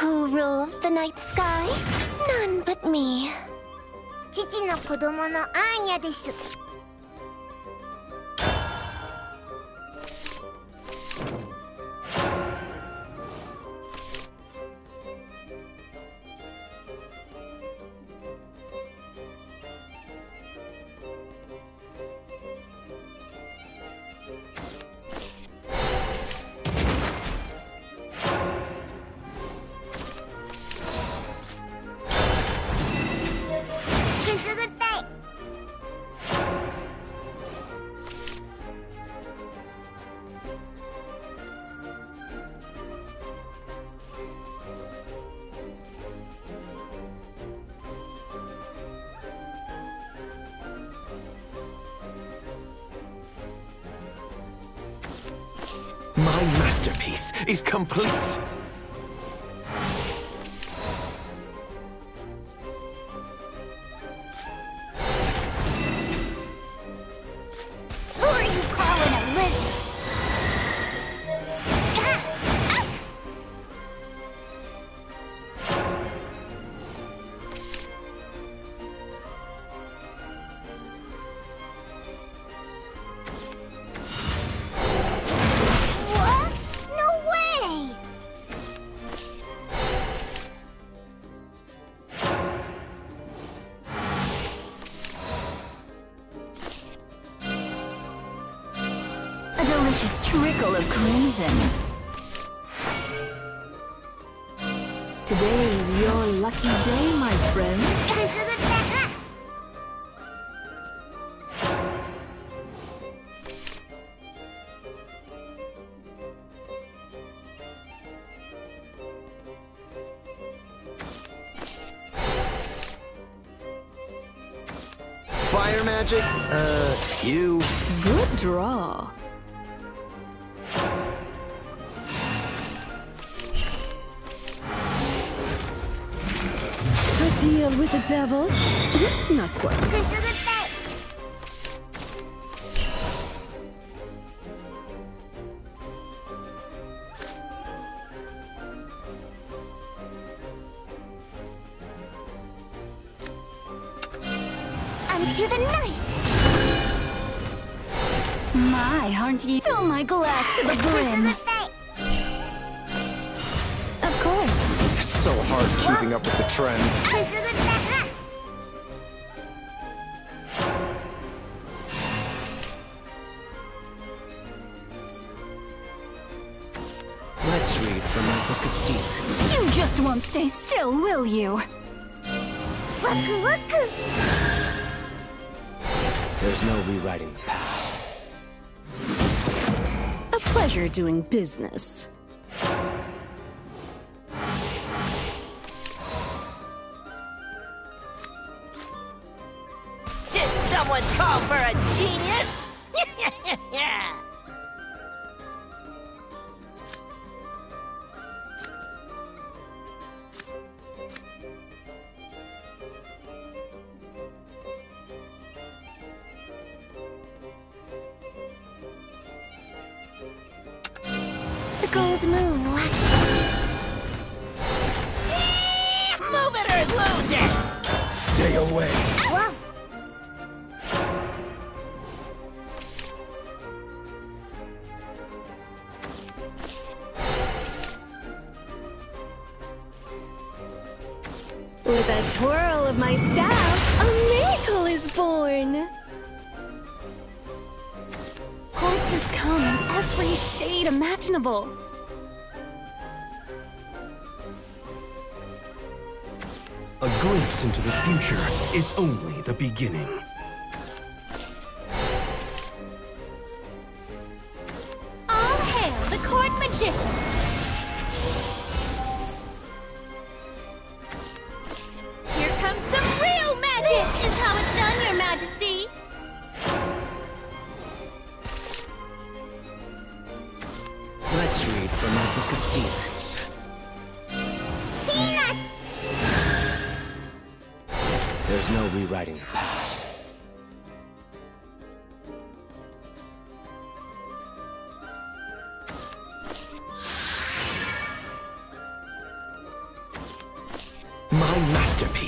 Who rules the night sky? None but me. 父の子供のアーニャです。Masterpiece is complete. delicious trickle of crimson. Today is your lucky day, my friend. Fire magic? Uh, you... Good draw. with the devil? Not quite. The night. My, aren't? Fill my glass to the brim. so hard keeping up with the trends. Let's read from my book of deeds. You just won't stay still, will you? There's no rewriting the past. A pleasure doing business. Someone call for a genius? The gold moon waxes. Move it or lose it! Stay away. Born. Quartz has come in every shade imaginable. A glimpse into the future is only the beginning.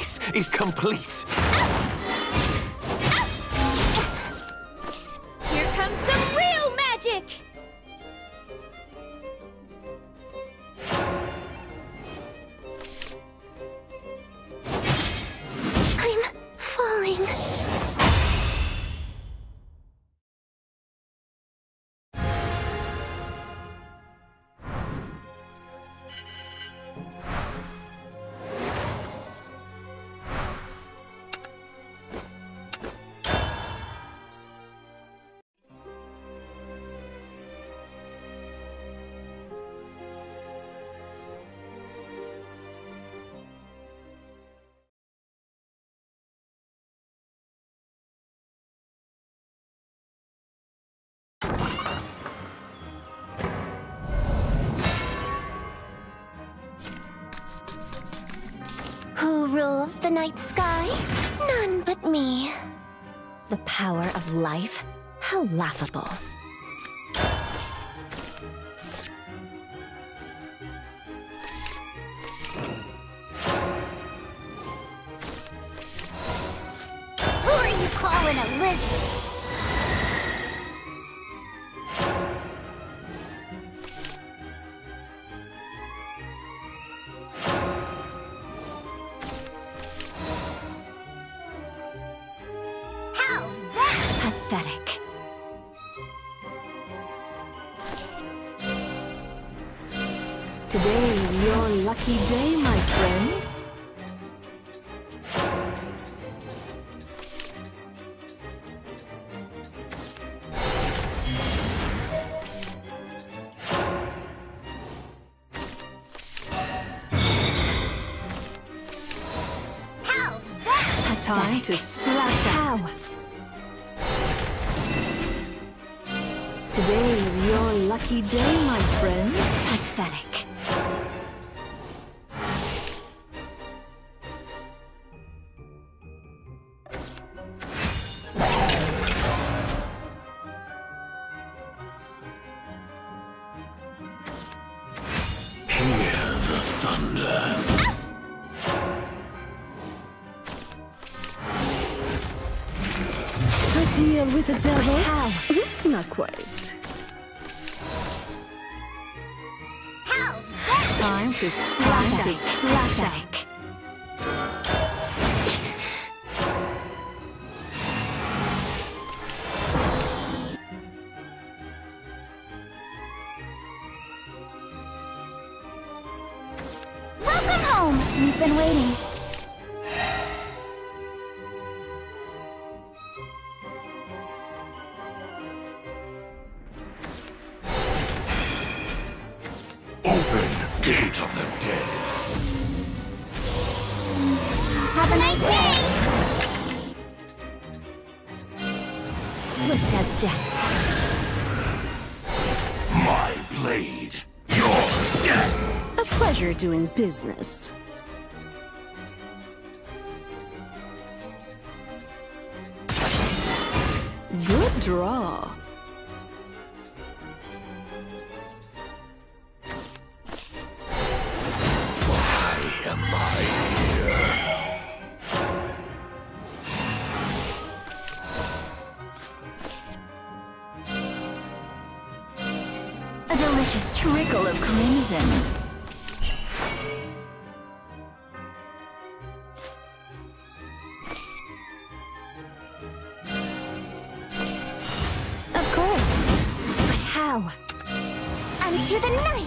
piece is complete. Ah! Rules the night sky? None but me. The power of life? How laughable. Who are you calling a lizard? Today is your lucky day, my friend. How's that? Time to splash out. Today is your lucky day, my friend. Pathetic. Thunder. A deal with the devil? How? Mm-hmm. Not quite. How's? Time to splash to splash home! We've been waiting. Open gate of the dead. Have a nice day! Swift as death. Pleasure doing business. Good draw. The night!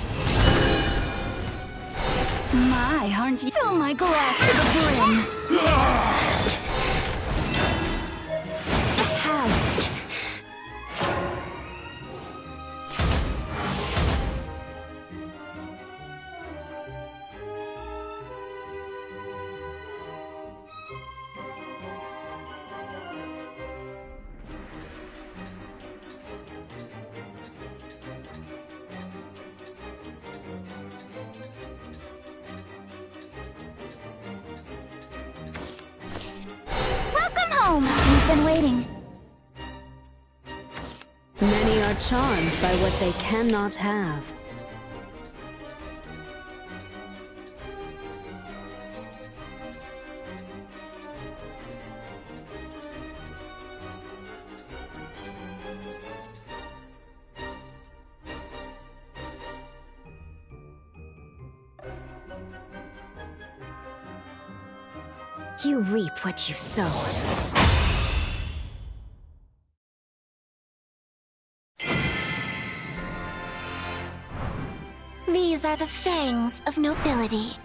My, aren't you? Fill my glass to the brim. I've been waiting. Many are charmed by what they cannot have. You reap what you sow. These are the fangs of nobility.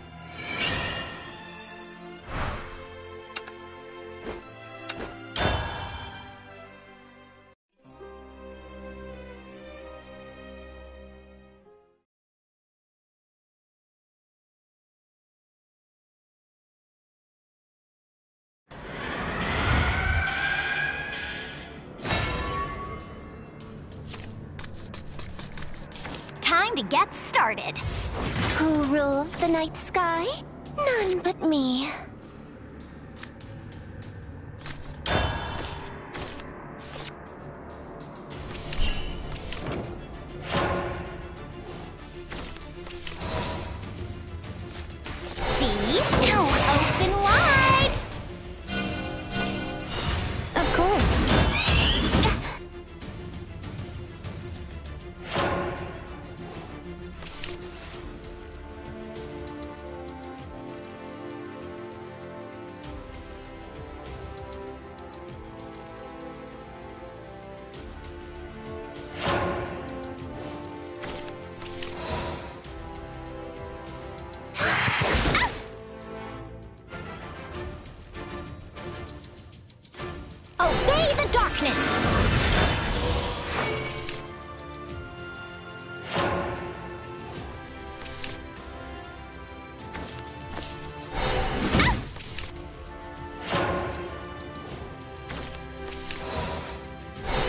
Time to get started. Who rules the night sky? None but me.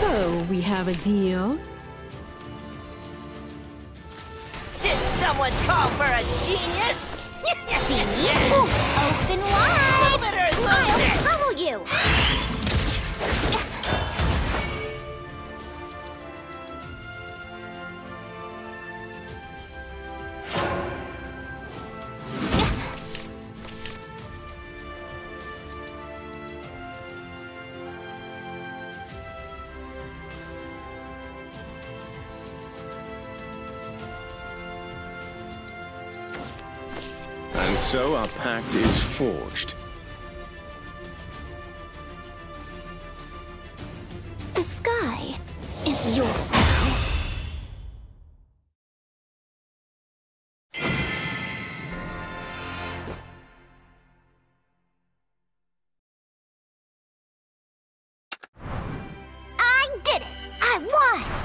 So, we have a deal? Did someone call for a genius? See? Open wide. Move it or lose I'll it! pummel you. So our pact is forged. The sky is yours now. I did it. I won.